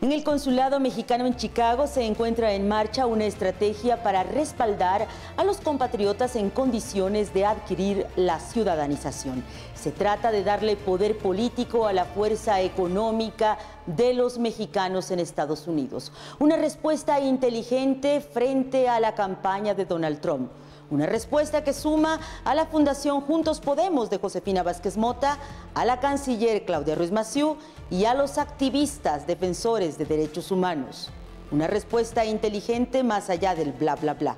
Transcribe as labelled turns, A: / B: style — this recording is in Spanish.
A: En el Consulado Mexicano en Chicago se encuentra en marcha una estrategia para respaldar a los compatriotas en condiciones de adquirir la ciudadanización. Se trata de darle poder político a la fuerza económica de los mexicanos en Estados Unidos. Una respuesta inteligente frente a la campaña de Donald Trump. Una respuesta que suma a la Fundación Juntos Podemos de Josefina Vázquez Mota, a la canciller Claudia Ruiz Massieu y a los activistas defensores de derechos humanos. Una respuesta inteligente más allá del bla bla bla.